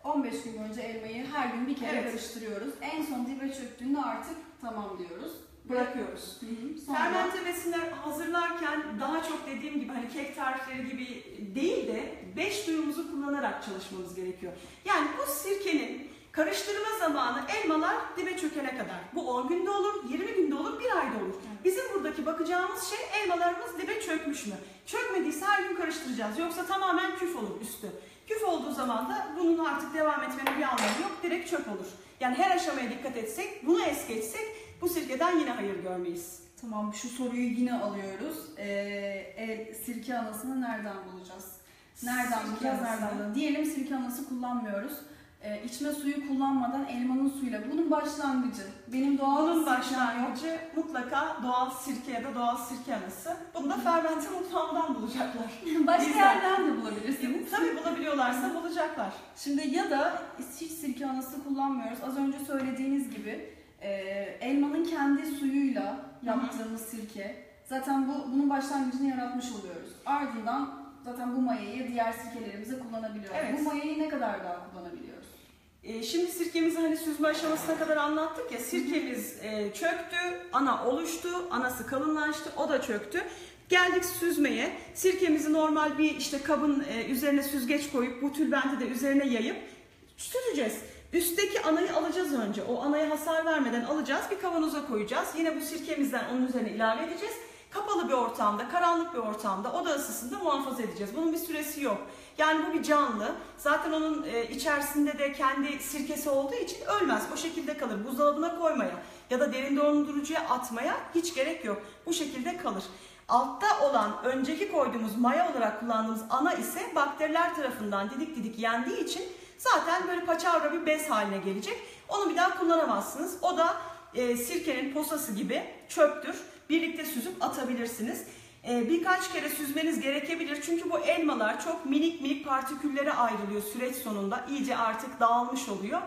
[SPEAKER 1] 15 gün boyunca elmayı her gün bir kere
[SPEAKER 2] Evet.
[SPEAKER 1] karıştırıyoruz. En son dibe çöktüğünde artık tamam diyoruz.
[SPEAKER 2] Bırakıyoruz.
[SPEAKER 1] Hı hı. Sonra
[SPEAKER 2] Fermente besinler hazırlarken daha çok dediğim gibi hani kek tarifleri gibi değil de beş duyumuzu kullanarak çalışmamız gerekiyor. Yani bu sirkenin karıştırma zamanı elmalar dibe çökene kadar. Bu 10 günde olur, 20 günde olur, bir ayda olur. Bizim buradaki bakacağımız şey elmalarımız dibe çökmüş mü? Çökmediyse her gün karıştıracağız. Yoksa tamamen küf olur üstü. Küf olduğu zaman da bunun artık devam etmenin bir anlamı yok. Direkt çöp olur. Yani her aşamaya dikkat etsek, bunu es geçsek bu sirkeden yine hayır görmeyiz.
[SPEAKER 1] Tamam şu soruyu yine alıyoruz. Ee, el, sirke anasını nereden bulacağız? Nereden
[SPEAKER 2] Sirke
[SPEAKER 1] bulacağız? Nereden bulacağız? Diyelim sirke anası kullanmıyoruz. Ee, içme suyu kullanmadan elmanın suyuyla. Bunun başlangıcı. Benim doğal
[SPEAKER 2] Bunun
[SPEAKER 1] yok.
[SPEAKER 2] başlangıcı mutlaka doğal sirke ya da doğal sirke anası. Bunu da fermente mutfağından bulacaklar.
[SPEAKER 1] Başka
[SPEAKER 2] Güzel.
[SPEAKER 1] yerden de bulabilirsiniz.
[SPEAKER 2] Tabii bulabiliyorlarsa bulacaklar.
[SPEAKER 1] Şimdi ya da hiç sirke anası kullanmıyoruz. Az önce söylediğiniz gibi e, elmanın kendi suyuyla yaptığımız sirke. Zaten bu bunun başlangıcını yaratmış oluyoruz. Ardından zaten bu mayayı diğer sirkelerimize kullanabiliyoruz.
[SPEAKER 2] Evet.
[SPEAKER 1] Bu mayayı ne kadar daha kullanabiliyoruz?
[SPEAKER 2] Ee, şimdi sirkemizi hani süzme aşamasına kadar anlattık ya. Sirkemiz e, çöktü, ana oluştu, anası kalınlaştı, o da çöktü. Geldik süzmeye. Sirkemizi normal bir işte kabın e, üzerine süzgeç koyup bu tülbenti de üzerine yayıp süzeceğiz. Üstteki anayı alacağız önce. O anaya hasar vermeden alacağız. Bir kavanoza koyacağız. Yine bu sirkemizden onun üzerine ilave edeceğiz. Kapalı bir ortamda, karanlık bir ortamda, oda ısısında muhafaza edeceğiz. Bunun bir süresi yok. Yani bu bir canlı. Zaten onun e, içerisinde de kendi sirkesi olduğu için ölmez. O şekilde kalır. Buzdolabına koymaya ya da derin dondurucuya atmaya hiç gerek yok. Bu şekilde kalır. Altta olan önceki koyduğumuz maya olarak kullandığımız ana ise bakteriler tarafından didik didik yendiği için zaten böyle paçavra bir bez haline gelecek. Onu bir daha kullanamazsınız. O da e, sirkenin posası gibi çöptür. Birlikte süzüp atabilirsiniz. E, birkaç kere süzmeniz gerekebilir. Çünkü bu elmalar çok minik minik partiküllere ayrılıyor süreç sonunda. İyice artık dağılmış oluyor.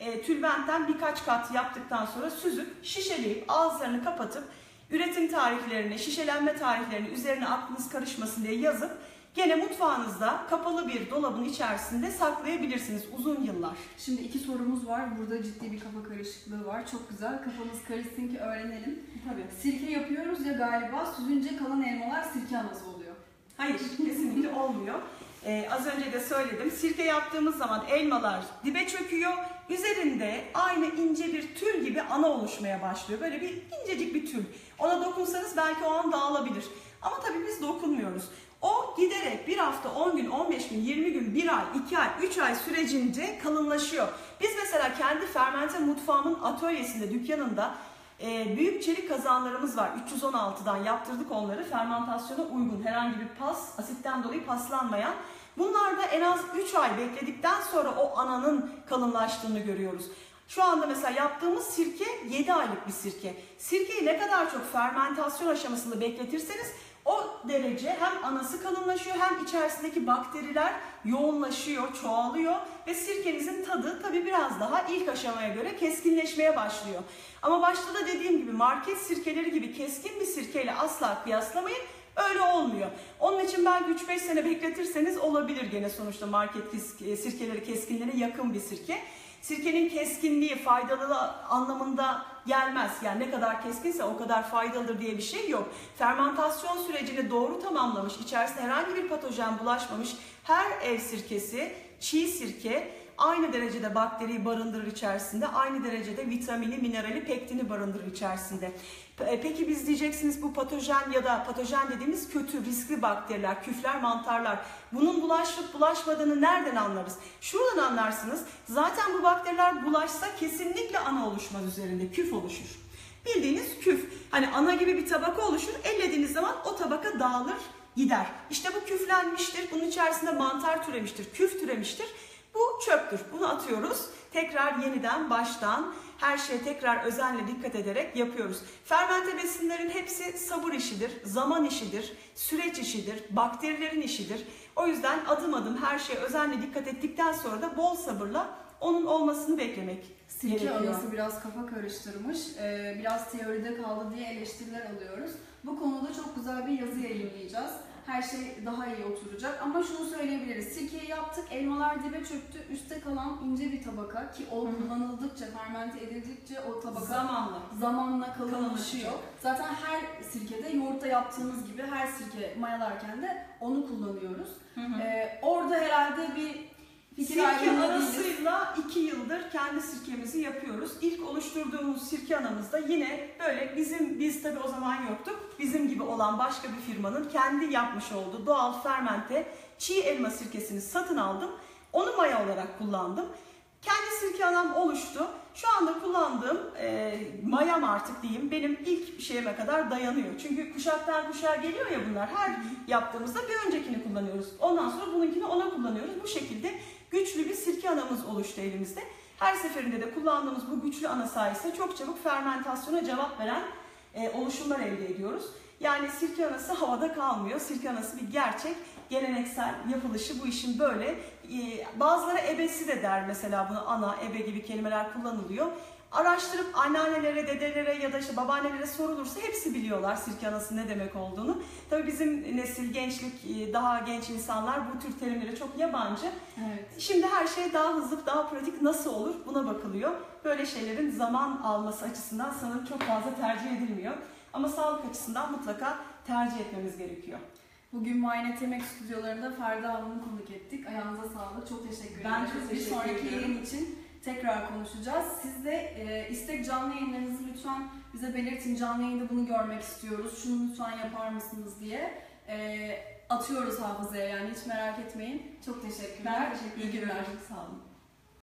[SPEAKER 2] E, tülbentten birkaç kat yaptıktan sonra süzüp şişeleyip ağızlarını kapatıp üretim tarihlerini, şişelenme tarihlerini üzerine aklınız karışmasın diye yazıp gene mutfağınızda kapalı bir dolabın içerisinde saklayabilirsiniz uzun yıllar.
[SPEAKER 1] Şimdi iki sorumuz var. Burada ciddi bir kafa karışıklığı var. Çok güzel. Kafamız karışsın ki öğrenelim.
[SPEAKER 2] Tabii.
[SPEAKER 1] Sirke yapıyoruz ya galiba süzünce kalan elmalar sirke anası oluyor.
[SPEAKER 2] Hayır, kesinlikle olmuyor. Ee, az önce de söyledim. Sirke yaptığımız zaman elmalar dibe çöküyor. Üzerinde aynı ince bir tül gibi ana oluşmaya başlıyor. Böyle bir incecik bir tül. Ona dokunsanız belki o an dağılabilir. Ama tabii biz dokunmuyoruz. O giderek bir hafta, 10 gün, 15 gün, 20 gün, 1 ay, 2 ay, 3 ay sürecince kalınlaşıyor. Biz mesela kendi fermente mutfağımın atölyesinde, dükkanında e, büyük çelik kazanlarımız var. 316'dan yaptırdık onları. Fermentasyona uygun. Herhangi bir pas, asitten dolayı paslanmayan. Bunlarda en az 3 ay bekledikten sonra o ananın kalınlaştığını görüyoruz. Şu anda mesela yaptığımız sirke 7 aylık bir sirke. Sirkeyi ne kadar çok fermentasyon aşamasında bekletirseniz o derece hem anası kalınlaşıyor hem içerisindeki bakteriler yoğunlaşıyor, çoğalıyor ve sirkenizin tadı tabii biraz daha ilk aşamaya göre keskinleşmeye başlıyor. Ama başta da dediğim gibi market sirkeleri gibi keskin bir sirkeyle asla kıyaslamayın. Öyle olmuyor. Onun için belki 3-5 sene bekletirseniz olabilir gene sonuçta market e, sirkeleri keskinliğine yakın bir sirke. Sirkenin keskinliği faydalı anlamında gelmez. Yani ne kadar keskinse o kadar faydalıdır diye bir şey yok. Fermentasyon sürecini doğru tamamlamış, içerisinde herhangi bir patojen bulaşmamış her ev sirkesi, çiğ sirke aynı derecede bakteriyi barındırır içerisinde, aynı derecede vitamini, minerali, pektini barındırır içerisinde. Pe- Peki biz diyeceksiniz bu patojen ya da patojen dediğimiz kötü, riskli bakteriler, küfler, mantarlar. Bunun bulaşıp bulaşmadığını nereden anlarız? Şuradan anlarsınız. Zaten bu bakteriler bulaşsa kesinlikle ana oluşmaz üzerinde, küf oluşur. Bildiğiniz küf. Hani ana gibi bir tabaka oluşur. Ellediğiniz zaman o tabaka dağılır, gider. İşte bu küflenmiştir. Bunun içerisinde mantar türemiştir, küf türemiştir. Bu çöptür. Bunu atıyoruz. Tekrar yeniden baştan her şeye tekrar özenle dikkat ederek yapıyoruz. Fermente besinlerin hepsi sabır işidir, zaman işidir, süreç işidir, bakterilerin işidir. O yüzden adım adım her şeye özenle dikkat ettikten sonra da bol sabırla onun olmasını beklemek
[SPEAKER 1] Sirke
[SPEAKER 2] gerekiyor.
[SPEAKER 1] anası biraz kafa karıştırmış, ee, biraz teoride kaldı diye eleştiriler alıyoruz. Bu konuda çok güzel bir yazı yayınlayacağız. Her şey daha iyi oturacak ama şunu söyleyebiliriz. Sirkeyi yaptık, elmalar dibe çöktü, üstte kalan ince bir tabaka ki o kullanıldıkça, fermente edildikçe o tabaka
[SPEAKER 2] Zamanla.
[SPEAKER 1] zamanla kalınlaşıyor.
[SPEAKER 2] Kalınlaşıyor.
[SPEAKER 1] Zaten her sirkede yoğurtta yaptığımız gibi her sirke mayalarken de onu kullanıyoruz.
[SPEAKER 2] Hı hı.
[SPEAKER 1] Ee, orada herhalde bir fikir
[SPEAKER 2] Sirke anasıyla iki yıldır kendi sirkemizi yapıyoruz. İlk oluşturduğumuz sirke anamızda yine böyle bizim, biz tabi o zaman yoktuk, bizim gibi olan başka bir firmanın kendi yapmış olduğu doğal fermente çiğ elma sirkesini satın aldım. Onu maya olarak kullandım. Kendi sirke anam oluştu. Şu anda kullandığım e, mayam artık diyeyim benim ilk şeyime kadar dayanıyor. Çünkü kuşaktan kuşağa geliyor ya bunlar. Her yaptığımızda bir öncekini kullanıyoruz. Ondan sonra bununkini ona kullanıyoruz. Bu şekilde güçlü bir sirke anamız oluştu elimizde. Her seferinde de kullandığımız bu güçlü ana sayesinde çok çabuk fermentasyona cevap veren e, oluşumlar elde ediyoruz. Yani sirke anası havada kalmıyor. Sirke anası bir gerçek, geleneksel yapılışı bu işin böyle. E, bazıları ebesi de der mesela buna ana, ebe gibi kelimeler kullanılıyor. Araştırıp anneannelere, dedelere ya da işte babaannelere sorulursa hepsi biliyorlar sirke anası ne demek olduğunu. Tabii bizim nesil, gençlik, e, daha genç insanlar bu tür terimlere çok yabancı.
[SPEAKER 1] Evet.
[SPEAKER 2] Şimdi her şey daha hızlı, daha pratik nasıl olur buna bakılıyor. Böyle şeylerin zaman alması açısından sanırım çok fazla tercih edilmiyor. Ama sağlık açısından mutlaka tercih etmemiz gerekiyor.
[SPEAKER 1] Bugün Muayene Temek stüdyolarında Ferda Hanım'ı konuk ettik. Ayağınıza sağlık. Çok teşekkür
[SPEAKER 2] Ben
[SPEAKER 1] ederiz.
[SPEAKER 2] çok
[SPEAKER 1] Bir
[SPEAKER 2] teşekkür
[SPEAKER 1] sonraki
[SPEAKER 2] ediyorum.
[SPEAKER 1] yayın için tekrar konuşacağız. Siz de e, istek canlı yayınlarınızı lütfen bize belirtin. Canlı yayında bunu görmek istiyoruz. Şunu lütfen yapar mısınız diye. E, atıyoruz hafızaya yani hiç merak etmeyin. Çok teşekkürler.
[SPEAKER 2] Ben teşekkür
[SPEAKER 1] İyi günler.
[SPEAKER 2] Sağ olun.